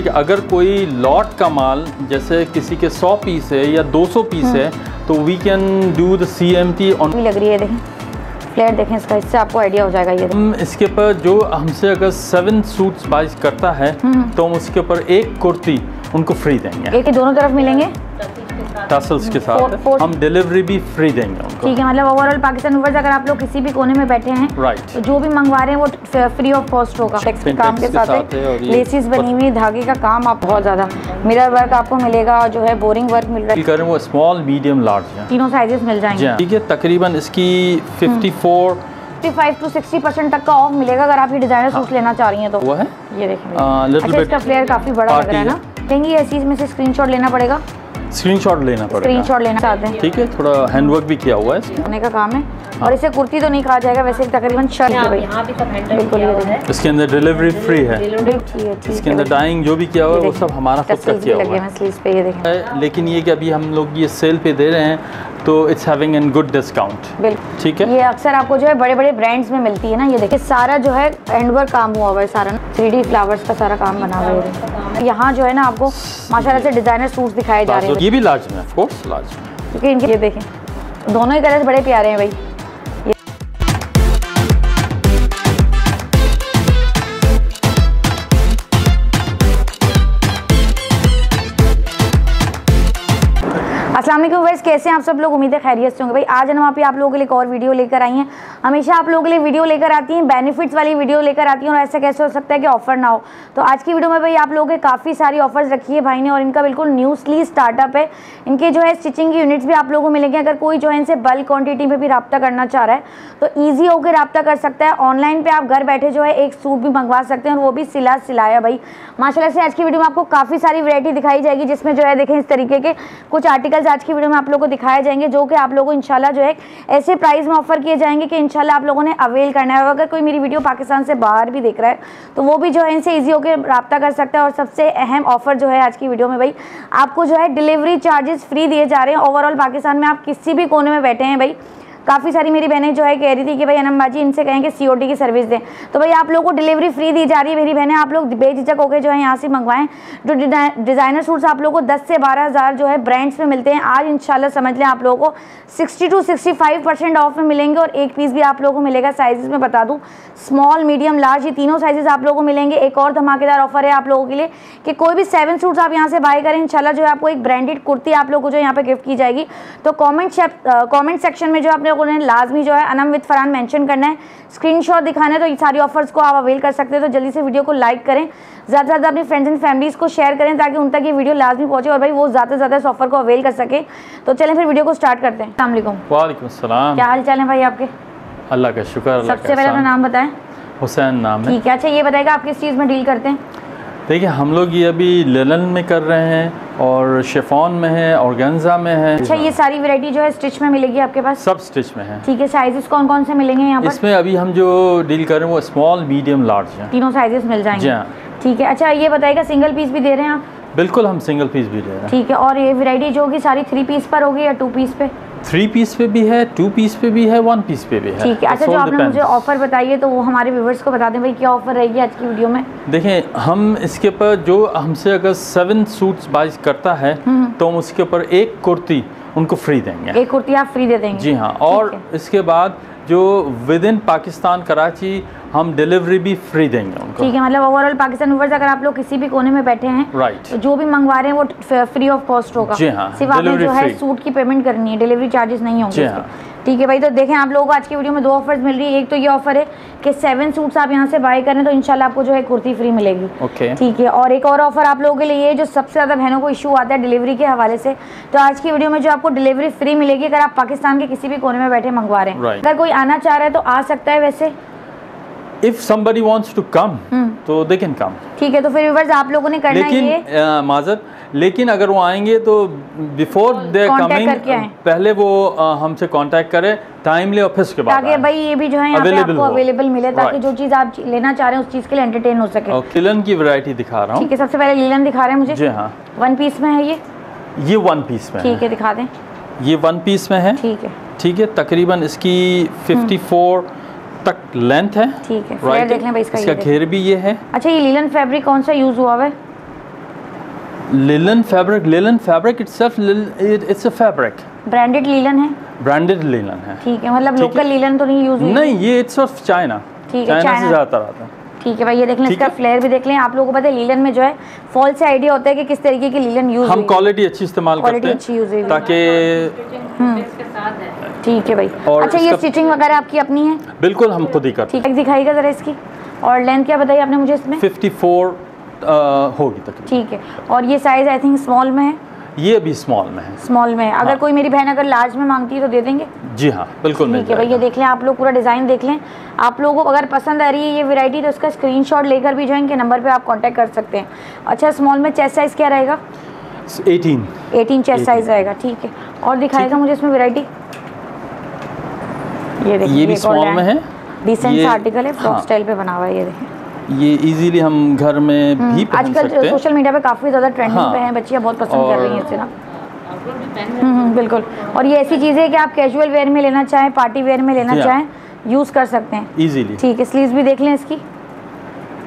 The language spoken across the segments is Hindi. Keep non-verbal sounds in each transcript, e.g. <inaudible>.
ठीक है अगर कोई लॉट का माल जैसे किसी के 100 पीस है या 200 पीस हम्म। है तो we can do the C M T on लग रही है देखें फ्लेयर देखें इसका इससे आपको आइडिया हो जाएगा ये हम इसके पर जो हमसे अगर सेवन सूट्स बाइज करता है हम्म। तो हम उसके ऊपर एक कुर्ती उनको फ्री देंगे एक ही दोनों तरफ़ मिलेंगे टसल्स के साथ। फोर- हम डिलीवरी भी फ्री देंगे उनको। ठीक है मतलब ओवरऑल पाकिस्तान व्यूवर्स अगर आप लोग किसी भी कोने में बैठे हैं राइट तो जो भी मंगवा रहे हैं वो फ्री ऑफ़ कॉस्ट होगा। टैक्स के काम के साथ है है लेसिस बनी हुई धागे का काम आप बहुत ज़्यादा मिरर वर्क आपको मिलेगा और जो है बोरिंग वर्क मिल रहा है। वो स्मॉल मीडियम लार्ज हैं। तीनों साइजेस मिल जाएँगे। हाँ ठीक है तकरीबन इसकी। 54 55 टू 60 परसेंट तक का ऑफ़ मिलेगा अगर आप ये डिज़ाइनर सूट लेना चाह रही हैं तो। हुआ है? ये देखें आ, little अच्छा इसका फ्लेयर काफ़ी बड़ा लग रहा है ना। लेंगी ऐसी इसमें से स्क्रीनशॉट लेना पड़ेगा। स्क्रीनशॉट लेना पड़ेगा। स्क्रीनशॉट लेना चाहते हैं। ठीक है थोड़ा हैंडवर्क भी किया हुआ है इसमें। होने का काम है। हाँ। और इसे कुर्ती तो नहीं कहा जाएगा वैसे तकरीबन शर्ट है भाई। यहाँ भी सब बिल्कुल है। इसके अंदर डिलीवरी फ्री है। इसके अंदर डाइंग जो भी किया हुआ है वो सब हमारा खुद का किया हुआ है लेकिन ये कि अभी हम लोग ये सेल पे दे रहे हैं तो it's having an good discount बिल्कुल। ठीक है? ये अक्सर आपको जो है बड़े बड़े ब्रांड्स में मिलती है ना ये देखिए सारा जो है एंड वर्क काम हुआ हुआ है सारा थ्री फ्लावर्स का सारा काम बना हुआ है। यहाँ जो है ना आपको माशाल्लाह से डिज़ाइनर सूट दिखाए जा रहे हैं। ये भी लार्ज में ऑफ़ कोर्स लार्ज में। क्योंकि इनके ये देखें दोनों ही कलर बड़े प्यारे हैं भाई। अस्सलाम वैस कैसे हैं आप सब लोग? उम्मीद है खैरियत से होंगे। भाई, आज हम आप लोगों के लिए एक और वीडियो लेकर आई हैं। हमेशा आप लोगों के लिए वीडियो लेकर आती हैं बेनिफिट्स वाली वीडियो लेकर आती हैं और ऐसा कैसे हो सकता है कि ऑफ़र ना हो। तो आज की वीडियो में भाई आप लोगों के काफ़ी सारी ऑफर्स रखी है भाई ने और इनका बिल्कुल न्यूसली स्टार्टअप है। इनके जो है स्टिचिंग की यूनिट्स भी आप लोगों को मिलेंगे। अगर कोई जो है इनसे बल्क क्वान्टिटी में भी रब्ता करना चाह रहा है तो ईजी होकर रब्ता कर सकता है। ऑनलाइन पर आप घर बैठे जो है एक सूट भी मंगवा सकते हैं और वो भी सिला सिलाया भाई। माशाल्लाह से आज की वीडियो में आपको काफ़ी सारी वैरायटी दिखाई जाएगी, जिसमें जो है देखें इस तरीके के कुछ आर्टिकल्स आज की वीडियो में आप लोगों को दिखाए जाएँगे, जो कि आप लोगों को इंशाल्लाह जो है ऐसे प्राइस में ऑफ़र किए जाएँगे कि इंशाल्लाह आप लोगों ने अवेल करना है। और अगर कोई मेरी वीडियो पाकिस्तान से बाहर भी देख रहा है तो वो भी जो है इनसे ईजी होकर रब्ता कर सकता है। और सबसे अहम ऑफ़र जो है आज की वीडियो में भाई, आपको जो है डिलीवरी चार्जेस फ्री दिए जा रहे हैं। ओवरऑल पाकिस्तान में आप किसी भी कोने में बैठे हैं भाई काफ़ी सारी मेरी बहनें जो है कह रही थी कि भाई अनमबाजी इनसे कहें कि सीओडी की सर्विस दें। तो भाई आप लोगों को डिलीवरी फ्री दी जा रही है मेरी बहनें। आप लोग बेझिझक होकर जो है यहाँ से मंगवाएँ। जो डिज़ाइनर सूट्स आप लोगों को 10 से बारह हज़ार जो है ब्रांड्स में मिलते हैं। आज इंशाल्लाह समझ लें आप लोगों को 60 टू 65 परसेंट ऑफ़ में मिलेंगे और एक पीस भी आप लोगों को मिलेगा साइजेस में बता दूँ। स्मॉल मीडियम लार्ज ये तीनों साइजेस आप लोगों को मिलेंगे। एक और धमाकेदार ऑफ़र है आप लोगों के लिए कि कोई भी सेवन सूट्स आप यहाँ से बाय करें। इंशाल्लाह जो है आपको एक ब्रांडेड कुर्ती आप लोगों को जो यहाँ पे गिफ्ट की जाएगी। तो कॉमेंट कॉमेंट सेक्शन में जो आप लोगों ने लाजमी जो है अनम विद फरहान मेंशन करना है। स्क्रीनशॉट दिखाना है तो ये सारी ऑफर्स को आप अवेल कर सकते हैं तो जल्दी से वीडियो को लाइक करें। ज़्यादा से ज़्यादा अपनी फ्रेंड्स एंड फैमिलीज़ को शेयर करें ताकि उन तक ये वीडियो लाजमी पहुँचे और भाई वो ज़्यादा से ज़्यादा इस ऑफ़र को अवेल कर सके। तो चलें फिर वीडियो को स्टार्ट करते हैं। अलैक्म वालेकुम। क्या हाल चाल है भाई आपके? अल्लाह का शुक्र सबसे पहले अपना नाम बताएँ। हुसैन नाम है। ठीक है अच्छा ये बताएगा आप किस चीज़ में डील करते हैं? देखिए हम लोग ये अभी लेलन में कर रहे हैं और शेफॉन में है ऑर्गेन्जा में है। अच्छा ये सारी वैरायटी जो है स्टिच में मिलेगी आपके पास? सब स्टिच में है। ठीक है साइजेस कौन कौन से मिलेंगे यहाँ पर? इसमें अभी हम जो डील कर रहे हैं वो स्मॉल मीडियम लार्ज है। तीनों साइजेस मिल जाएँगे। हाँ। ठीक है अच्छा ये बताएगा सिंगल पीस भी दे रहे हैं आप? बिल्कुल हम सिंगल पीस भी दे रहे हैं। ठीक है और ये वैरायटी जो होगी सारी थ्री पीस पर होगी या टू पीस पे? थ्री पीस पे भी है टू पीस पे भी है वन पीस पे भी है। ठीक है अच्छा जो आपने depends. मुझे ऑफ़र बताइए तो वो हमारे व्यूवर्स को बता दें भाई क्या ऑफ़र रहेगी आज की वीडियो में? देखें हम इसके ऊपर जो हमसे अगर सेवन सूट्स बाइज करता है हम्म। तो हम उसके ऊपर एक कुर्ती उनको फ्री देंगे। एक कुर्ती आप फ्री दे देंगे। जी हाँ और इसके बाद जो विद इन पाकिस्तान कराची हम डिलीवरी भी फ्री देंगे उनको। ठीक है मतलब ओवरऑल पाकिस्तान व्यूवर्स अगर आप लोग किसी भी कोने में बैठे हैं राइट तो जो भी मंगवा रहे हैं वो फ्री ऑफ़ कॉस्ट होगा। जी हाँ, सिर्फ़ आपने जो है सूट की पेमेंट करनी है डिलीवरी चार्जेस नहीं होंगे जी हाँ। ठीक है भाई तो देखें आप लोगों को आज की वीडियो में दो ऑफर्स मिल रही है। एक तो ये ऑफ़र है कि सेवन सूट्स आप यहाँ से बाय करें तो इंशाल्लाह आपको जो है कुर्ती फ्री मिलेगी। Okay okay. ठीक है और एक और ऑफ़र आप लोगों के लिए जो सबसे ज़्यादा बहनों को इशू आता है डिलीवरी के हवाले से। तो आज की वीडियो में जो आपको डिलीवरी फ्री मिलेगी अगर आप पाकिस्तान के किसी भी कोने में बैठे मंगवा रहे हैं। Right. अगर कोई आना चाह रहा है तो आ सकता है वैसे। If somebody wants to come हम्म। तो दे कैन कम ठीक है तो फिर व्यूवर्स आप लोगों ने करना लेकिन ये माजर लेकिन अगर वो आएँगे तो बिफोर दे कमिंग पहले वो हमसे कांटेक्ट करें टाइमली फिर उसके बाद ताकि भाई ये भी जो है यहाँ पे आपको अवेलेबल मिले ताकि जो चीज़ आप लेना चाह रहे हैं उस चीज़ के लिए एंटरटेन हो सके। और किलन की वैरायटी दिखा रहा ठीक हूँ है सबसे पहले लीलन दिखा रहे हैं मुझे। जी हाँ। वन पीस में है ये। ये वन पीस में ठीक है दिखा दें। ये वन पीस में है। ठीक है। ठीक है तकरीबन इसकी 54 तक लेंथ है ठीक है फ्लेयर राइट देख लें भाई इसका इसका घेर भी ये है। अच्छा ये लीलन फैब्रिक कौन सा यूज़ हुआ है? Linen fabric linen fabric itself it's a fabric branded linen है? ब्रांडेड लिलन है। ठीक है मतलब लोकल लीलन तो नहीं यूज़ नहीं ये इट्स ऑफ़ चाइना ठीक है, चाइना से। ज़्यादातर आता है। ठीक है भाई ये देख लें इसका फ्लेयर भी देख लें। आप लोगों को पता है लीलन में जो है फॉल से आइडिया होता है कि किस तरीके की लीलन यूज़ हम क्वालिटी अच्छी इस्तेमाल करते हैं ताकि ठीक है भाई। और अच्छा ये स्टिचिंग वगैरह आपकी अपनी है? बिल्कुल हम खुद ही करते ठीक है दिखाइएगा ज़रा इसकी। और लेंथ क्या बताई आपने मुझे इसमें? हैं 54 अ, होगी तकरीबन। ठीक है। और ये साइज़ आई थिंक स्मॉल में है? ये भी स्मॉल में है। स्मॉल में है। अगर हाँ। कोई मेरी बहन अगर लार्ज में मांगती है तो दे देंगे? जी हाँ बिल्कुल ठीक है भाई ये देख लें आप लोग पूरा डिज़ाइन देख लें। आप लोगों को अगर पसंद आ रही है ये वैरायटी तो इसका स्क्रीनशॉट लेकर भी जो इनके नंबर पे आप कांटेक्ट कर सकते हैं। अच्छा स्मॉल में चेस्ट साइज़ क्या रहेगा? 18 18 चेस्ट साइज़ रहेगा ठीक है। और दिखाएगा मुझे इसमें वैरायटी ये देखिए ये भी स्मॉल में है। डिसेंट आर्टिकल है फ्रॉक हाँ। स्टाइल पे बना हुआ है ये देखिए। ये इजीली हम घर में भी पहन आजकल सकते हैं। सोशल मीडिया पे काफ़ी ज़्यादा ट्रेंडिंग हाँ। पे हैं बच्चियाँ बहुत पसंद कर रही हैं इसे ना। हम्म, हम्म, बिल्कुल। और ये ऐसी चीज़ है कि आप कैजुअल वेयर में लेना चाहें पार्टी वेयर में लेना हाँ। चाहें यूज़ कर सकते हैं। इजीली ठीक है स्लीव्स भी देख लें इसकी।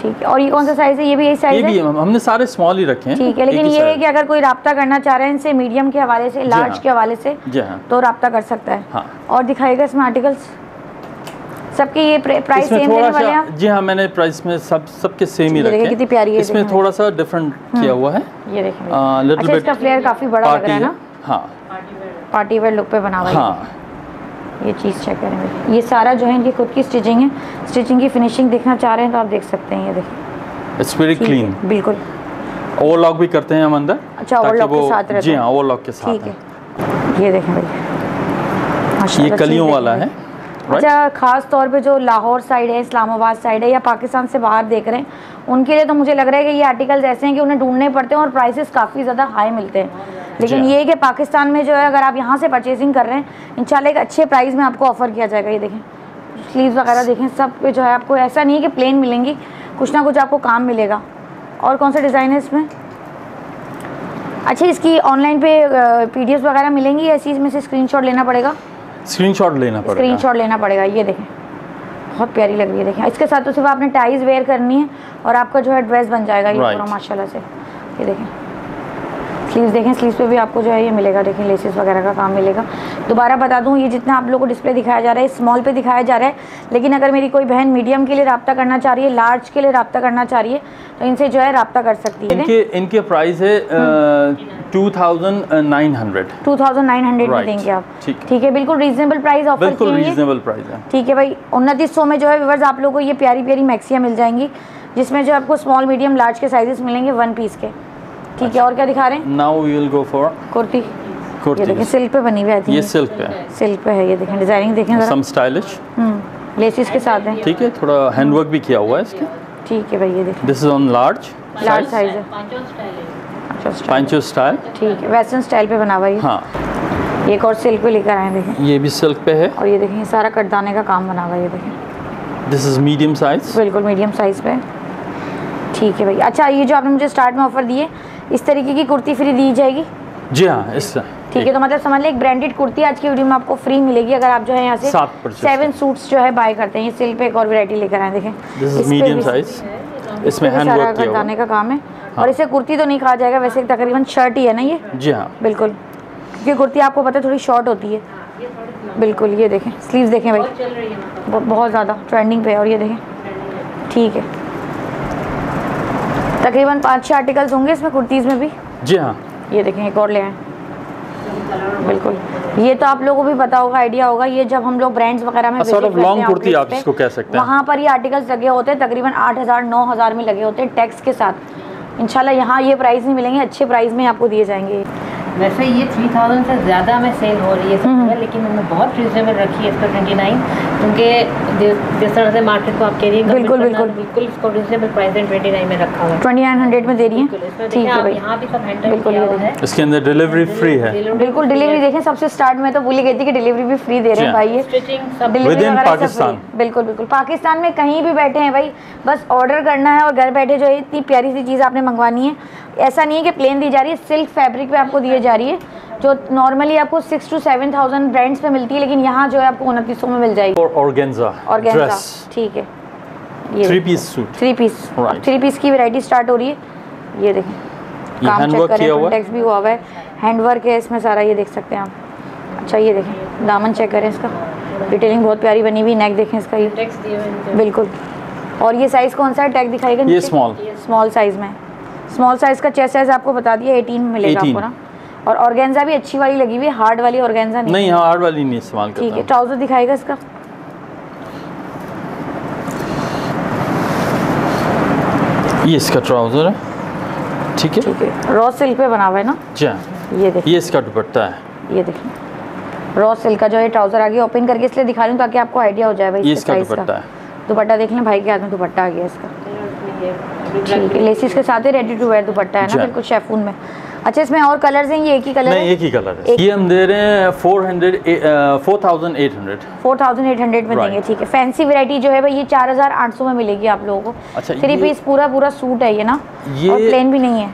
ठीक है। और ये कौन सा साइज़ है? ये भी यही ये साइज़ भी है? हम- हमने सारे स्मॉल ही रखे हैं ठीक है लेकिन ये है कि अगर कोई रब्ता करना चाह रहे हैं इनसे मीडियम के हवाले से लार्ज हाँ। के हवाले से हाँ। तो रब्ता कर सकता है। हाँ। और दिखाएगा इसमें आर्टिकल्स सबके ये प्राइस सेम देने वाले हैं जी हाँ मैंने प्राइस में सब सबके सेम ही रखे कितनी प्यारी है इसमें थोड़ा सा डिफरेंट किया हुआ है। ये देखिए। अच्छा इसका फ्लेयर काफ़ी बड़ा लग रहा है है ना? हाँ। पार्टी वेयर लुक पे बना हुआ है। ये चीज़ चेक करेंगे। ये सारा जो है इनकी खुद की स्टिचिंग है। स्टिचिंग की फिनिशिंग देखना चाह रहे हैं तो आप देख सकते हैं ये देखिए। इट्स वेरी क्लीन बिल्कुल बिल्कुल। ओवरलॉक भी करते हैं हम अंदर अच्छा, ओवर लॉक के साथ रहता जी हाँ। ओवर ओवरलॉक के साथ ठीक है। है। ये देखें भैया। ये कलियों वाला है। राइट अच्छा खास तौर पे जो लाहौर साइड है इस्लामाबाद साइड है या पाकिस्तान से बाहर देख रहे हैं उनके लिए तो मुझे लग रहा है कि ये आर्टिकल्स ऐसे हैं कि उन्हें ढूँढने पड़ते हैं और प्राइसेस काफ़ी ज़्यादा हाई मिलते हैं। लेकिन। ये कि पाकिस्तान में जो है अगर आप यहाँ से परचेजिंग कर रहे हैं इंशाल्लाह एक अच्छे प्राइस में आपको ऑफ़र किया जाएगा ये देखें। स्लीव्स वगैरह देखें सब पे जो है आपको ऐसा नहीं है कि प्लेन मिलेंगी कुछ ना कुछ आपको काम मिलेगा। और कौन सा डिज़ाइन है इसमें? अच्छा इसकी ऑनलाइन पे पी वगैरह मिलेंगी या इसी में से स्क्रीनशॉट लेना पड़ेगा? स्क्रीनशॉट लेना पड़ेगा। स्क्रीनशॉट लेना पड़ेगा ये देखें। बहुत प्यारी लग रही है देखें। इसके साथ तो सिर्फ़ आपने टाइज वेयर करनी है और आपका जो है ड्रेस बन जाएगा ये पूरा माशाल्लाह से। ये देखें। स्लीव्स देखें स्लीव्स पे भी आपको जो है ये मिलेगा देखें लेसेस वगैरह का काम मिलेगा। दोबारा बता दूँ ये जितना आप लोगों को डिस्प्ले दिखाया जा रहा है स्मॉल पे दिखाया जा रहा है लेकिन अगर मेरी कोई बहन मीडियम के लिए रब्ता करना चाह रही है लार्ज के लिए रब्ता करना चाह रही है तो इनसे जो है रब्ता कर सकती है। इनके इनके प्राइस है two thousand nine hundred two thousand nine hundred में देंगे आप। ठीक। है बिल्कुल रीजनेबल प्राइस ऑफ़र बिल्कुल रीजनेबल प्राइस है। ठीक है भाई उनतीस सौ में जो है व्यूवर्स आप लोगों को ये प्यारी प्यारी मैक्सियाँ मिल जाएँगी जिसमें जो आपको स्मॉल मीडियम लार्ज के साइजेस मिलेंगे वन पीस के। ठीक है और क्या दिखा रहे हैं? Now we will go for kurti. Kurti. देखें सिल्क पे बनी हुई है ये सिल्क पे। है सिल्क पे है ये देखें डिज़ाइनिंग देखें जरा। सम स्टाइलिश हम्म लेसिस के साथ है। ठीक है थोड़ा हैंडवर्क भी किया हुआ है इसके। ठीक है भाई ये देखें। This is on large large size है। पांचो स्टाइल ठीक है वेस्टर्न स्टाइल पे बना हुआ है हाँ। एक और सिल्क पे लेकर आए देखें। ये भी सिल्क पे है। और ये देखें सारा कटदाने का काम बना हुआ है ये देखें। दिस इज़ मीडियम साइज़ बिल्कुल मीडियम साइज़ पे। ठीक है भाई अच्छा ये जो आपने मुझे स्टार्ट में ऑफ़र दिए इस तरीके की कुर्ती फ्री दी जाएगी? जी हाँ इस ठीक है तो मतलब समझ लें एक ब्रांडेड कुर्ती आज की वीडियो में आपको फ्री मिलेगी अगर आप जो है यहाँ से सात सेवन सूट्स जो है बाय करते हैं। ये सिल्क पे एक और वैरायटी लेकर आए देखें। मीडियम साइज़ इसमें सारा है। का काम है। हाँ। और इसे कुर्ती तो नहीं कहा जाएगा वैसे तकरीबन शर्ट ही है ना ये? जी हाँ। बिल्कुल। क्योंकि कुर्ती आपको पता है थोड़ी शॉर्ट होती है। बिल्कुल ये देखें। स्लीव्स देखें भाई। बहुत बहुत ज़्यादा। ट्रेंडिंग पे है और ये देखें। ठीक है। तकरीबन पाँच छः आर्टिकल्स होंगे इसमें कुर्तीज़ में भी। जी हाँ। ये देखें एक और ले आए। बिल्कुल। ये तो आप लोगों को भी पता होगा आइडिया होगा ये जब हम लोग ब्रांड्स वगैरह में करते हैं कुर्ती आप इसको कह सकते हैं। वहाँ पर ये आर्टिकल्स लगे होते हैं तकरीबन आठ हज़ार नौ हज़ार में लगे होते हैं टैक्स के साथ। इंशाल्लाह यहाँ ये प्राइस नहीं मिलेंगे अच्छे प्राइस में आपको दिए जाएँगे। वैसे ये थ्री थाउज़ेंड से ज़्यादा में सेल हो रही है सब जगह लेकिन मैंने बहुत रिजनेबल रखी है इसका ट्वेंटी नाइन क्योंकि जिस तरह से मार्केट को आप कह रही हैं बिल्कुल, बिल्कुल। बिल्कुल इसको रिजनेबल प्राइस में ट्वेंटी नाइन में रखा हुआ है। ट्वेंटी नाइन हंड्रेड में दे रही हैं। ठीक है भाई। यहाँ भी सब हैंडल बिल्कुल, है। इसके अंदर डिलीवरी फ्री है। बिल्कुल डिलीवरी देखें सबसे स्टार्ट में तो भूल ही गई थी कि डिलीवरी भी फ्री दे रहे हैं हाँ। भाई ये। पाकिस्तान। बिल्कुल बिल्कुल। पाकिस्तान में कहीं भी बैठे हैं भाई बस ऑर्डर करना है और घर बैठे जो है इतनी प्यारी सी चीज़ आपने मंगवानी है। ऐसा नहीं है कि प्लेन दी जा रही है सिल्क फैब्रिक पे आपको दी जा रही है जो नॉर्मली आपको six to seven thousand brands पे मिलती है लेकिन यहाँ जो है आपको उनतीस सौ में मिल जाएगी। और ऑर्गेन्जा ड्रेस ठीक है। ये three piece suit three piece Right. Three piece की वैरायटी स्टार्ट हो रही है। ये देखें काम चेक करें किया हुआ है। टेक्स भी हुआ हुआ है। हैंड वर्क है इसमें सारा ये देख सकते हैं आप। अच्छा ये देखें दामन चेक करें इसका। डिटेलिंग बहुत प्यारी बनी हुई नेक देखें इसका ये। बिल्कुल। और ये साइज़ कौन सा है? टैग दिखाएगा ये। स्मॉल साइज़ में। स्मॉल साइज़ का चेस्ट साइज़ आपको बता दिया 18 में मिलेगा आपको ना। और ऑर्गेन्जा भी अच्छी वाली लगी हुई है हार्ड वाली ऑर्गेन्जा नहीं। नहीं हाँ हार्ड वाली नहीं इस्तेमाल करता ठीक है। ट्राउज़र दिखाएगा इसका। ये इसका ट्राउज़र है। ठीक है। ठीक है रॉ सिल्क पे बना हुआ है ना? जी हाँ। ये देखिए ये इसका दुपट्टा है। ये देखिए रॉ सिल्क का जो है ट्राउज़र आ गया ओपन करके इसलिए दिखा रही हूँ ताकि आपको आइडिया हो जाए भाई ये इसका दुपट्टा है। दुपट्टा देख लें भाई के हाथ में दुपट्टा आ गया इसका। ठीक है लेसिस के साथ ही रेडी टू वेयर दुपट्टा है ना बिल्कुल शेफून में। अच्छा इसमें और कलर्स हैं? ये एक ही कलर नहीं है? एक ही कलर है। ये हम दे रहे हैं four hundred four thousand eight hundred four thousand eight hundred में Right. देंगे ठीक है। फैंसी वैरायटी जो है भाई ये चार हज़ार आठ सौ में मिलेगी आप लोगों को। अच्छा, थ्री पीस पूरा पूरा सूट है ये ना? ये- और प्लेन भी नहीं है।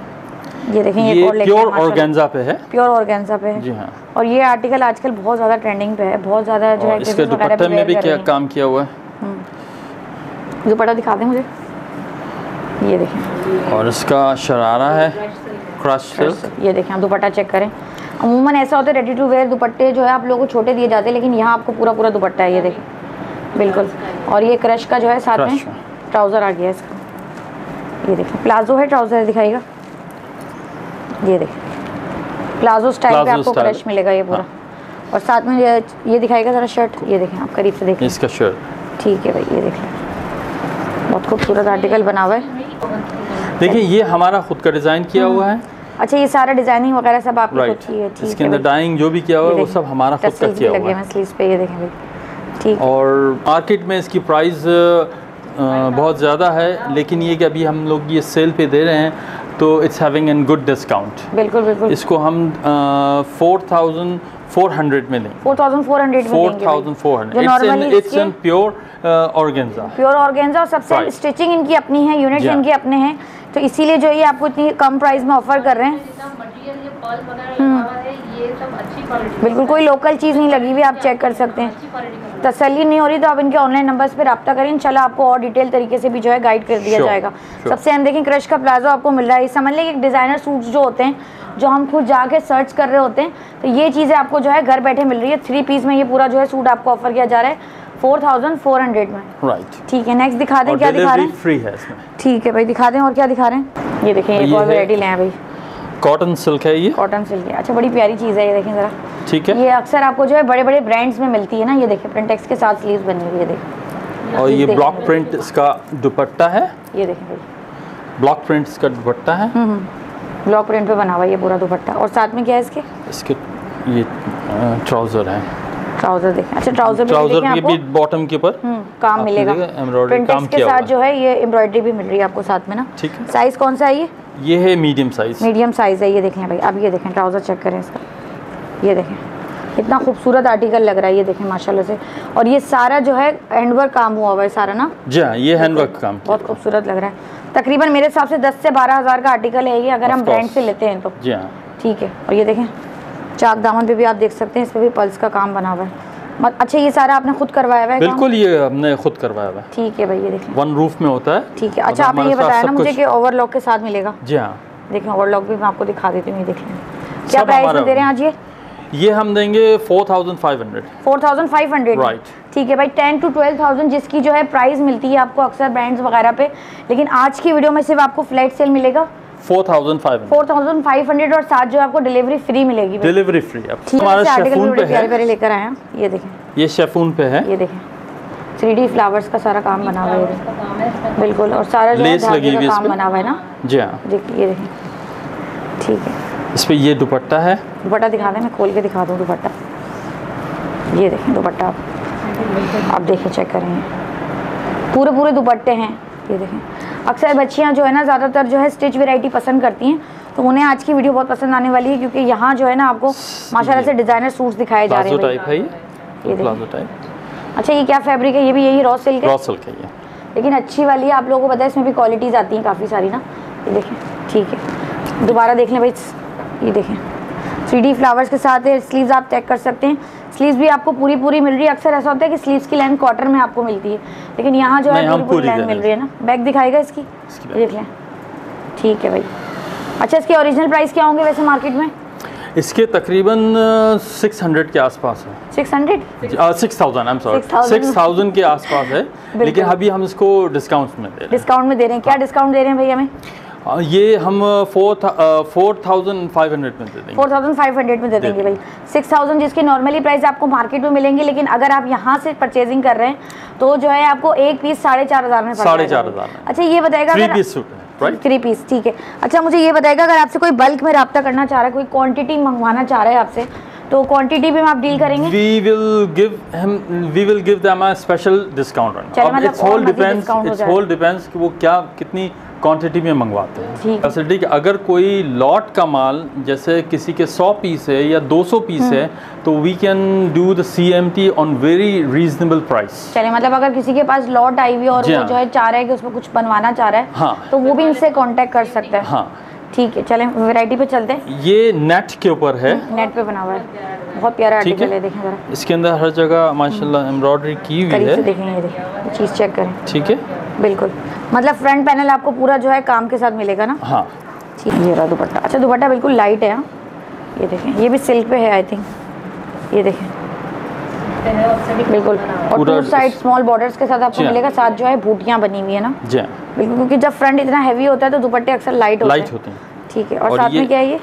ये देखें ये ये और प्योर ऑर्गेन्जा पे है। प्योर ऑर्गेन्जा पे है। जी हाँ। और ये आर्टिकल आजकल बहुत ज़्यादा ट्रेंडिंग पे है बहुत ज़्यादा जो है इसके दुपट्टे में भी क्या काम किया हुआ है? दुपट्टा दिखा दें मुझे। ये देखें। और इसका शरारा है। सिल्क ये देखें आप दुपट्टा चेक करें। अमूमन ऐसा होता है रेडी टू वेयर दुपट्टे जो है आप लोगों को छोटे दिए जाते हैं लेकिन यहाँ आपको पूरा पूरा दुपट्टा है ये देखें। बिल्कुल। और ये क्रश का जो है साथ में ट्राउज़र आ गया इसका। ये देखें प्लाजो है ट्राउज़र दिखाएगा ये देखें। प्लाजो स्टाइल पे आपको क्रश मिलेगा ये पूरा। और साथ में ये ये दिखाएगा ज़रा शर्ट ये देखें आप करीब से देखें। इसका शर्ट ठीक है भाई ये देख। लें बहुत खूबसूरत आर्टिकल बना हुआ है। देखिए ये हमारा खुद का डिज़ाइन किया हुआ है। अच्छा ये सारा डिज़ाइनिंग वगैरह सब आपकी right. खुद की है इसके अंदर डाइंग जो भी किया हुआ है वो सब हमारा खुद का किया हुआ है। स्लीव्स पे ये देखें ठीक। और मार्केट में इसकी प्राइस बहुत ज़्यादा है लेकिन ये कि अभी हम लोग ये सेल पे दे रहे हैं तो it's having an good discount बिल्कुल बिल्कुल। इसको हम फोर थाउज़ेंड फोर हंड्रेड में देंगे four thousand four hundred four thousand four hundred it's an pure organza pure organza और सबसे स्टिचिंग इनकी अपनी है Yeah. इनके अपने हैं। तो इसीलिए जो ये आपको इतनी कम प्राइस में ऑफ़र कर रहे हैं। मटेरियल ये पर्ल वगैरह लगा हुआ है ये सब अच्छी क्वालिटी बिल्कुल कोई लोकल चीज़ नहीं लगी हुई आप चेक कर सकते हैं। तसल्ली नहीं हो रही तो आप इनके ऑनलाइन नंबर्स पे रब्ता करें। इंशाल्लाह आपको और डिटेल तरीके से भी जो है गाइड कर दिया Sure, जाएगा। sure. सबसे हम देखें क्रश का प्लाजो आपको मिल रहा है। समझ लें कि डिज़ाइनर सूट्स जो होते हैं जो हम खुद जाके सर्च कर रहे होते हैं तो ये चीज़ें आपको जो है घर बैठे मिल रही है। थ्री पीस में ये पूरा जो है सूट आपको ऑफ़र किया जा रहा है फोर थाउज़ेंड फोर हंड्रेड में। राइट ठीक है नेक्स्ट दिखा दें क्या दिखा रहे हैं। फ्री है इसमें। ठीक है भाई दिखा दें और क्या दिखा रहे हैं। ये देखें एक और वैरायटी लें भाई। कॉटन सिल्क है ये। कॉटन सिल्क है। अच्छा बड़ी प्यारी चीज़ है ये देखें ज़रा। ठीक है? ये अक्सर आपको जो है बड़े बड़े ब्रांड्स में मिलती है ना ये देखें प्रिंटेक्स के साथ स्लीव्स बनी हुई है ये देखें और ये ब्लॉक प्रिंट इसका दुपट्टा है? ये देखें भाई। ब्लॉक प्रिंट इसका दुपट्टा है? ब्लॉक प्रिंट पे बना हुआ है ये पूरा दुपट्टा। और साथ में क्या है इसके? इसके ये ट्राउज़र है। ट्राउज़र देखें अच्छा ट्राउज़र भी ट्राउज़र ये भी बॉटम के ऊपर? हम्म, काम मिलेगा। प्रिंटेक्स काम के साथ जो है ये एम्ब्रॉयडरी भी मिल रही है आपको साथ में ना। ठीक है। साइज़ कौन सा है ये? ये है मीडियम साइज़ मीडियम साइज़ है ये देखें भाई। अब ये देखें ट्राउज़र चेक करें इसका। ये देखें इतना खूबसूरत आर्टिकल लग रहा है ये देखें माशाल्लाह से। और ये सारा जो है हैंडवर्क काम हुआ हुआ है सारा ना? जी हाँ ये हैंडवर्क काम बहुत खूबसूरत लग रहा है। तकरीबन मेरे हिसाब से 10 से बारह हज़ार का आर्टिकल है ये अगर हम ब्रांड से लेते हैं तो। जी हाँ। ठीक है। और ये देखें चाक दामन पे भी आप देख सकते हैं इस पे भी पल्स का काम बना हुआ है। अच्छा ये सारा आपने खुद करवाया हुआ है बिल्कुल ये हमने खुद करवाया हुआ है। ठीक है भाई ये देखें। वन रूफ में होता है। ठीक है। अच्छा आपने ये बताया ना मुझे कि ओवरलॉक के साथ मिलेगा। जी हाँ। देखें ओवरलॉक भी मैं आपको दिखा देती हूँ ये देख। क्या प्राइस में दे रहे हैं आज ये? ये हम देंगे four thousand five hundred four thousand five hundred Right. ठीक है भाई टेन टू ट्वेल्व थाउज़ेंड जिसकी जो है प्राइस मिलती है आपको अक्सर ब्रांड्स वगैरह पे। लेकिन आज की वीडियो में सिर्फ़ आपको फ्लैट सेल मिलेगा। Four thousand five hundred four thousand five hundred और साथ जो है आपको डिलीवरी फ्री मिलेगी डिलीवरी फ्री हमारा शेफून पे है। लेकर आए हैं। ये देखें। ये शेफून पे है। ये देखें। थ्री डी फ्लावर्स का सारा काम बना हुआ है। बिल्कुल और सारा जो है लेस लगी धागे हुई का है काम बना हुआ है ना? जी हाँ। देखिए ये देखें। ठीक है। इस पे ये दुपट्टा है। दुपट्टा दिखा दें मैं खोल के दिखा दूँ दुपट्टा। ये देखें दुपट्टा आप। आप देखें चेक करें। पूरे पूरे दुपट्टे हैं ये देखें। अक्सर बच्चियाँ जो है ना ज़्यादातर जो है स्टिच वैरायटी पसंद करती हैं तो उन्हें आज की वीडियो बहुत पसंद आने वाली है क्योंकि यहाँ जो है ना आपको माशाल्लाह से डिज़ाइनर सूट्स दिखाए जा रहे हैं है ये? टाइप अच्छा ये क्या फैब्रिक है? ये भी यही रॉ सिल्क है? रॉ सिल्क है ये। लेकिन अच्छी वाली है आप लोगों को पता है इसमें भी क्वालिटीज़ आती हैं काफ़ी सारी ना। ये देखें ठीक है। दोबारा देख लें भाई। ये देखें। थ्री फ्लावर्स के साथ है स्लीव्स आप चेक कर सकते हैं। स्लीव्स भी आपको पूरी पूरी मिल रही है। अक्सर ऐसा होता है कि स्लीव्स की लेंथ क्वार्टर में आपको मिलती है। लेकिन यहाँ जो है पूरी पूरी लेंथ मिल रही है ना। बैग दिखाएगा इसकी? देख लें। ठीक है भाई। अच्छा इसके ओरिजिनल प्राइस क्या होंगे वैसे मार्केट में? इसके तकरीबन सिक्स हंड्रेड के आसपास है। Six hundred six thousand I am sorry 6,000 six thousand के आसपास है। <laughs> लेकिन अभी हम इसको डिस्काउंट में दे रहे हैं। डिस्काउंट में दे रहे हैं। क्या डिस्काउंट दे रहे हैं भैया हमें? ये हम four four thousand five hundred में दे देंगे। फोर थाउज़ेंड फाइव हंड्रेड में दे देंगे भाई। सिक्स थाउज़ेंड जिसकी नॉर्मली प्राइस आपको मार्केट में मिलेंगे लेकिन अगर आप यहाँ से परचेजिंग कर रहे हैं तो जो है आपको एक पीस साढ़े चार हज़ार में साढ़े चार हज़ार अच्छा ये बताएगा three piece suit right three piece ठीक है। अच्छा मुझे ये बताएगा अगर आपसे कोई बल्क में रब्ता करना चाह रहा है कोई क्वांटिटी मंगवाना चाह रहा है आपसे तो क्वांटिटी भी हम आप डील करेंगे? We will give him we will give them a special discount on चलो, अब मतलब it's और whole मज़ीद depends discount हो it's जाए। whole depends कि वो क्या कितनी क्वांटिटी में मंगवाते हैं। फैसिलिटी कि अगर कोई लॉट का माल जैसे किसी के 100 पीस है या 200 पीस हम्म। है तो we can do the CMT on very reasonable price चले मतलब अगर किसी के पास लॉट आई हुई और वो हाँ। जो है चाह रहा है कि उसमें कुछ बनवाना चाह रहा है हाँ। तो वो भी इनसे कांटेक्ट कर सकता है। हाँ। ठीक है चलें वैरायटी पे चलते हैं। ये नेट के ऊपर है। नेट पे बना हुआ है। बहुत प्यारा आर्टिकल है। है देखें जरा। इसके अंदर हर जगह माशाल्लाह एम्ब्रॉयडरी की हुई है। देखें ये देखें। चीज़ चेक करें। ठीक है। बिल्कुल। मतलब फ्रंट पैनल आपको पूरा जो है काम के साथ मिलेगा ना? हाँ। ठीक ये रहा दुपट्टा। अच्छा दुपट्टा बिल्कुल लाइट है हाँ। ये देखें ये भी सिल्क पे है आई थिंक ये देखें। बिल्कुल। और टू साइड स्मॉल बॉर्डर्स के साथ आपको। मिलेगा साथ जो है बूटियाँ बनी हुई है ना? बिल्कुल क्योंकि जब फ्रंट इतना हैवी होता है तो दुपट्टे अक्सर लाइट होते लाइट होते हैं। ठीक है और, और साथ में क्या है ये?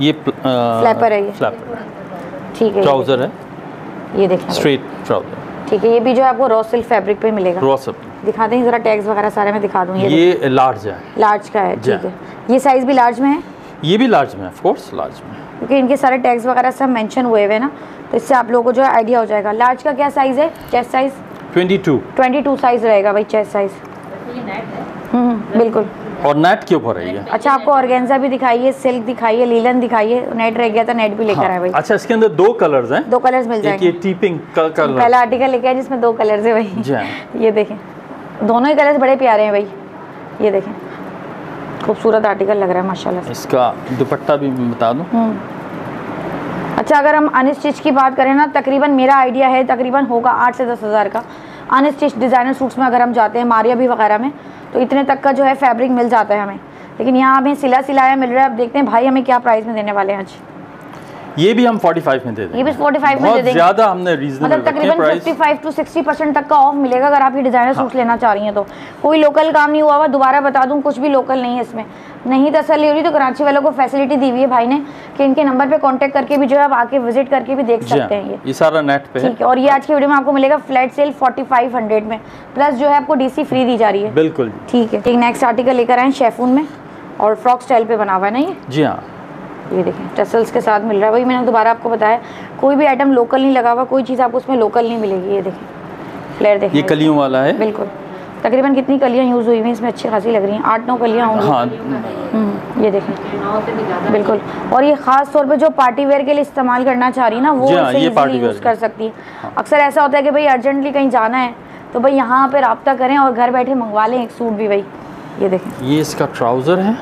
ये Flapper है ये। ठीक है ट्राउज़र है। ये देखना स्ट्रेट ट्राउज़र ठीक है ये भी जो है आपको रॉ सिल्क फैब्रिक पे मिलेगा। रॉ सब दिखा दें जरा टैग्स वगैरह सारे मैं दिखा दूँ ये, ये लार्ज है। लार्ज का है ठीक है। ये साइज़ भी लार्ज में है? ये भी लार्ज में ऑफ़ कोर्स लार्ज में क्योंकि इनके सारे टैग्स वगैरह सब मेंशन हुए हुए ना तो इससे आप लोगों को जो है आइडिया हो जाएगा। लार्ज का क्या साइज़ है? चेस्ट साइज़ 22 22 साइज़ रहेगा भाई चेस्ट साइज़ हम्म बिल्कुल। और नेट के ऊपर है अच्छा आपको ऑर्गेन्जा भी दिखाइए सिल्क दिखाइए लीलन दिखाइए नेट रह गया तो नेट भी लेकर आए हाँ, भाई। अच्छा इसके अंदर दो कलर्स हैं। दो कलर्स मिल एक ये जाएँगे। टीपिंग का कलर पहला आर्टिकल लेके आए जिसमें दो कलर्स है भाई। जी हाँ ये देखें। दोनों ही कलर्स बड़े प्यारे हैं भाई। ये देखें। खूबसूरत आर्टिकल लग रहा है माशाल्लाह इसका दुपट्टा भी बता दूँ? हम्म। अच्छा अगर हम अनस्टिच की बात करें ना तकरीबन मेरा आइडिया है तकरीबन होगा आठ से दस हज़ार का। अनस्टिच डिज़ाइनर सूट्स में अगर हम जाते हैं मारिया भी वगैरह में तो इतने तक का जो है फैब्रिक मिल जाता है हमें। लेकिन यहाँ हमें सिला सिलाया मिल रहा है। अब देखते हैं भाई हमें क्या प्राइस में देने वाले हैं आज। ये भी हम 45 में दे देंगे। ये भी 45 में दे देंगे। ज़्यादा हमने रीजनेबल मतलब तकरीबन 55 टू 60 परसेंट तक का ऑफ़ मिलेगा अगर आप ये डिज़ाइनर सूट लेना चाह रही हैं तो। कोई लोकल काम नहीं हुआ हुआ दोबारा बता दूँ कुछ भी लोकल नहीं है इसमें। नहीं तसली हो रही तो कराची वालों को फैसिलिटी दी हुई है भाई ने कि इनके नंबर पे कांटेक्ट करके भी जो है आप आके विज़िट करके भी देख हाँ, सकते हैं ये। ये सारा नेट पे ठीक है और ये आज की वीडियो में आपको मिलेगा फ्लैट सेल 4500 में। प्लस जो है आपको डीसी फ्री दी जा रही है। बिल्कुल ठीक है एक नेक्स्ट आर्टिकल लेकर आए शेफून में और फ्रॉक स्टाइल पे बना हुआ है ना ये? जी हाँ। ये देखें टसल्स के साथ मिल रहा है। वही मैंने दोबारा आपको बताया कोई भी आइटम लोकल नहीं लगा हुआ कोई चीज़ आपको उसमें लोकल नहीं मिलेगी ये देखें। फ्लेयर देखें। ये कलियों वाला है? बिल्कुल। तकरीबन कितनी कलियाँ यूज़ हुई हुई हैं इसमें अच्छी खासी लग रही हैं। आठ नौ कलियाँ होंगी। हाँ। हम्म, ये देखें। बिल्कुल। और ये खास तौर पे जो पार्टी वेयर के लिए इस्तेमाल करना चाह रही है ना वो हाँ, इसे party यूज़ कर सकती। है। अक्सर ऐसा होता है कि भाई अर्जेंटली कहीं जाना है तो भाई यहाँ पे रब्ता करें और घर बैठे मंगवा लें एक सूट भी भाई। ये देखें। ये इसका ट्राउज़र है?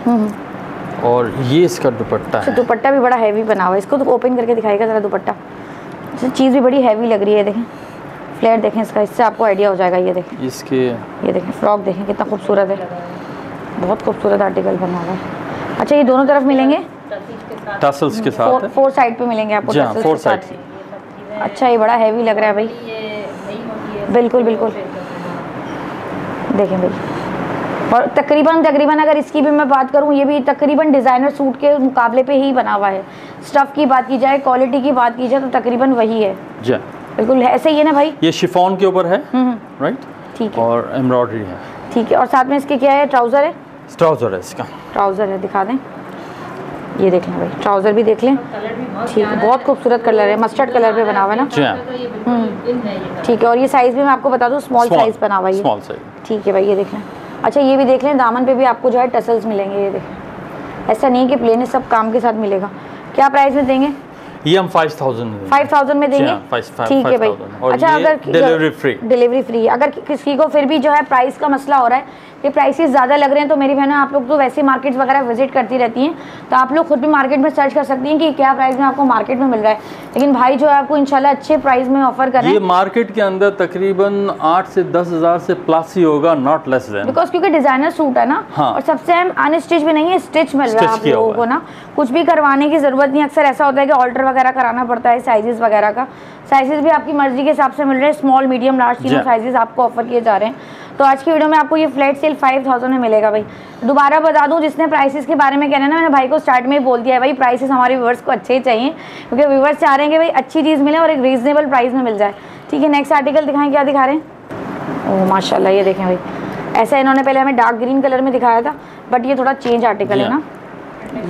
और ये इसका दुपट्टा अच्छा है। दुपट्टा भी बड़ा हैवी बना हुआ है इसको तो ओपन करके दिखाएगा ज़रा दुपट्टा। अच्छा चीज़ भी बड़ी हैवी लग रही है देखें। फ्लेयर देखें इसका इससे आपको आइडिया हो जाएगा ये देखें। इसके ये देखें फ्रॉक देखें कितना खूबसूरत है। बहुत खूबसूरत आर्टिकल बना हुआ है। अच्छा ये दोनों तरफ़ मिलेंगे? टसल्स के साथ फोर फोर साइड पे मिलेंगे आपको जी हाँ, side। अच्छा ये बड़ा हैवी लग रहा है भाई। ये नहीं होती है। बिल्कुल बिल्कुल। देखें भाई और तकरीबन तकरीबन अगर इसकी भी मैं बात करूँ ये भी तकरीबन डिज़ाइनर सूट के मुकाबले पे ही बना हुआ है। स्टफ़ की बात की जाए क्वालिटी की बात की जाए तो तकरीबन वही है। जी। बिल्कुल ऐसे ही है ना भाई? ये शिफॉन के ऊपर है हम्म राइट ठीक है। और एम्ब्रॉयडरी है। ठीक है और साथ में इसके क्या है? ट्राउज़र है? ट्राउज़र है इसका। ट्राउज़र है दिखा दें। ये देख लें भाई ट्राउज़र भी देख लें। बहुत ठीक है बहुत खूबसूरत कलर है मस्टर्ड कलर पे बना हुआ है ना? हाँ तो है। ये ठीक है और ये साइज़ भी मैं आपको बता दूँ स्मॉल साइज़ बना हुआ है ठीक है भाई ये देख लें। अच्छा ये भी देख लें दामन पे भी आपको जो है टसल्स मिलेंगे ये देखें। ऐसा नहीं कि प्लेन सब काम के साथ मिलेगा। क्या प्राइस में देंगे? ये हम 5000 में देंगे। फाइव थाउज़ेंड में देंगे? five- ठीक है भाई। अच्छा अगर डिलीवरी फ्री डिलीवरी फ्री अगर किसी को फिर भी जो है प्राइस का मसला हो रहा है ये प्राइसेस ज़्यादा लग रहे हैं तो मेरी बहन आप लोग तो वैसे मार्केट्स वगैरह विज़िट करती रहती हैं तो आप लोग खुद भी मार्केट में सर्च कर सकती हैं कि क्या प्राइस में आपको मार्केट में मिल रहा है। लेकिन भाई जो है आपको इंशाल्लाह अच्छे प्राइस में ऑफ़र कर रहे हैं मार्केट के अंदर तकरीबन आठ से दस हज़ार से प्लस ही होगा नॉट लेस देन बिकॉज़ क्योंकि डिज़ाइनर सूट है ना हाँ। और सबसे अहम अनस्टिच भी नहीं है स्टिच मिल रहा है आप लोगों को ना। कुछ भी करवाने की ज़रूरत नहीं अक्सर ऐसा होता है कि ऑल्टर वगैरह कराना पड़ता है साइजेस वगैरह का। साइजेस भी आपकी मर्ज़ी के हिसाब से मिल रहे हैं स्मॉल मीडियम लार्ज तीनों साइजेस आपको ऑफ़र किए जा रहे हैं। तो आज की वीडियो में आपको ये फ्लैट सेल फाइव थाउज़ेंड में मिलेगा भाई। दोबारा बता दूँ जिसने प्राइसेस के बारे में कहना है ना मैंने भाई को स्टार्ट में ही बोल दिया है भाई प्राइसेस हमारे व्यूवर्स को अच्छे ही चाहिए क्योंकि व्यूवर्स चाह रहे हैं कि भाई अच्छी चीज़ मिले और एक रीजनेबल प्राइस में मिल जाए। ठीक है नेक्स्ट आर्टिकल दिखाएँ क्या दिखा रहे हैं? ओह माशाल्लाह ये देखें भाई। ऐसा इन्होंने पहले हमें डार्क ग्रीन कलर में दिखाया था बट ये थोड़ा चेंज आर्टिकल है ना।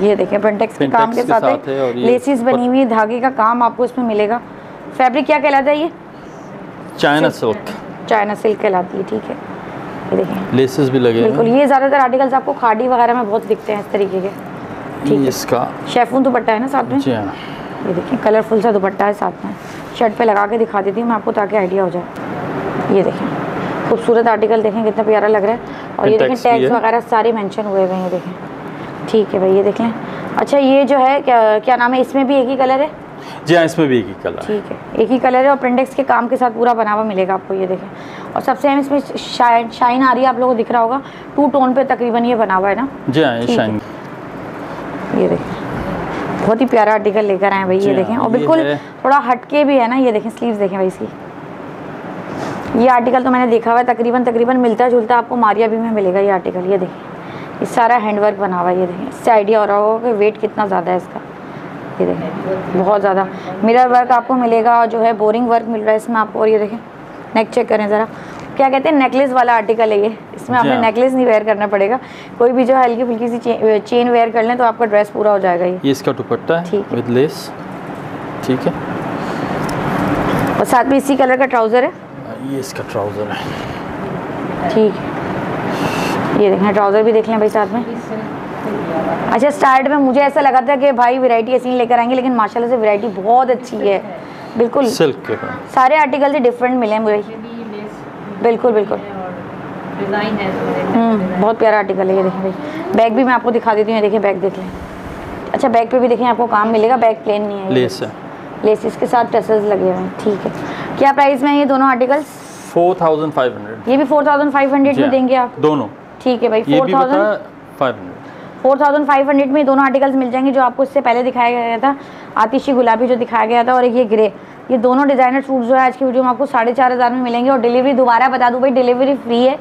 ये देखें पेंटेक्स के काम के साथ है लेसिस बनी हुई है धागे का काम आपको इसमें मिलेगा। फैब्रिक क्या कहलाता है ये? चाइना सिल्क चाइना सिल्क कहलाती है ठीक है। ये लेसेस भी लगे बिल्कुल हैं। ये ज़्यादातर आर्टिकल्स आपको खाड़ी वगैरह में बहुत दिखते हैं इस तरीके के। ये इसका शेफून दुपट्टा है ना साथ में? जी हाँ। ये देखिए कलरफुल सा दुपट्टा है साथ में। शर्ट पे लगा के दिखा देती हूँ मैं आपको ताकि आइडिया हो जाए। ये देखें खूबसूरत आर्टिकल देखें कितना प्यारा लग रहा है। और ये देखें टैग्स वगैरह सारे मेंशन हुए हुए हैं देखें ठीक है भाई ये देख लें। अच्छा ये जो है क्या क्या नाम है? इसमें भी एक ही कलर है? जी हाँ इसमें भी एक ही कलर है। ठीक है। एक ही कलर है और प्रिंटेक्स के काम के साथ पूरा बना हुआ मिलेगा आपको ये देखें। और सबसे अहम इसमें शाइन शाइन आ रही है आप लोगों को दिख रहा होगा। टू टोन पे तकरीबन ये बना हुआ है ना? जी हाँ ये शाइन। ये देखें। बहुत ही प्यारा आर्टिकल लेकर आए भाई ये हाँ, देखें। और बिल्कुल थोड़ा हटके भी है ना ये देखें स्लीव्स देखें भाई इसकी। ये आर्टिकल तो मैंने देखा हुआ है तकरीबन तकरीबन मिलता जुलता आपको मारिया भी में मिलेगा ये आर्टिकल ये देखें। ये सारा हैंडवर्क बना हुआ है ये देखें। इससे आइडिया हो रहा होगा कि वेट कितना ज़्यादा है इसका। ये देखें बहुत ज़्यादा। मिरर वर्क आपको मिलेगा और जो है बोरिंग वर्क मिल रहा है इसमें आपको और ये देखें। नेक चेक करें ज़रा। क्या कहते हैं नेकलेस वाला आर्टिकल है ये। इसमें आपने हाँ। नेकलेस नहीं वेयर करना पड़ेगा। कोई भी जो है हल्की फुल्की सी चे, चेन वेयर कर लें तो आपका ड्रेस पूरा हो जाएगा ये। ये इसका दुपट्टा है विद लेस ठीक है। और साथ में इसी कलर का ट्राउज़र है? ये इसका ट्राउज़र है। ठीक है। ये देखें ट्राउज़र भी देख लें भाई साथ में। अच्छा स्टार्ट में मुझे ऐसा लगा था कि भाई वैरायटी ऐसी लेकर आएँगे लेकिन माशाल्लाह से वैरायटी बहुत अच्छी है। बिल्कुल। सिल्क के ऊपर सारे आर्टिकल से डिफरेंट मिले हैं मुझे। बिल्कुल बिल्कुल। डिज़ाइन है हम्म बहुत प्यारा आर्टिकल है ये देखें भाई। बैग भी मैं आपको दिखा देती हूँ ये देखिए बैग देख लें। अच्छा बैग पे भी देखें आपको काम मिलेगा बैग प्लेन नहीं है ये। लेस है। लेसिस के साथ टसल्स लगे हुए हैं ठीक है। क्या प्राइस में है ये दोनों articles four thousand five hundred ये भी फोर थाउज़ेंड फाइव हंड्रेड में देंगे आप? दोनों। ठीक है भाई ये फोर भी थाउज़ेंड बता five hundred four thousand five hundred में दोनों आर्टिकल्स मिल जाएँगे जो आपको इससे पहले दिखाया गया था। आतिशी गुलाबी जो दिखाया गया था और एक ये ग्रे ये दोनों डिज़ाइनर सूट जो है आज की वीडियो में आपको साढ़े चार हज़ार में मिलेंगे और डिलीवरी दोबारा बता दूँ भाई डिलीवरी फ्री है।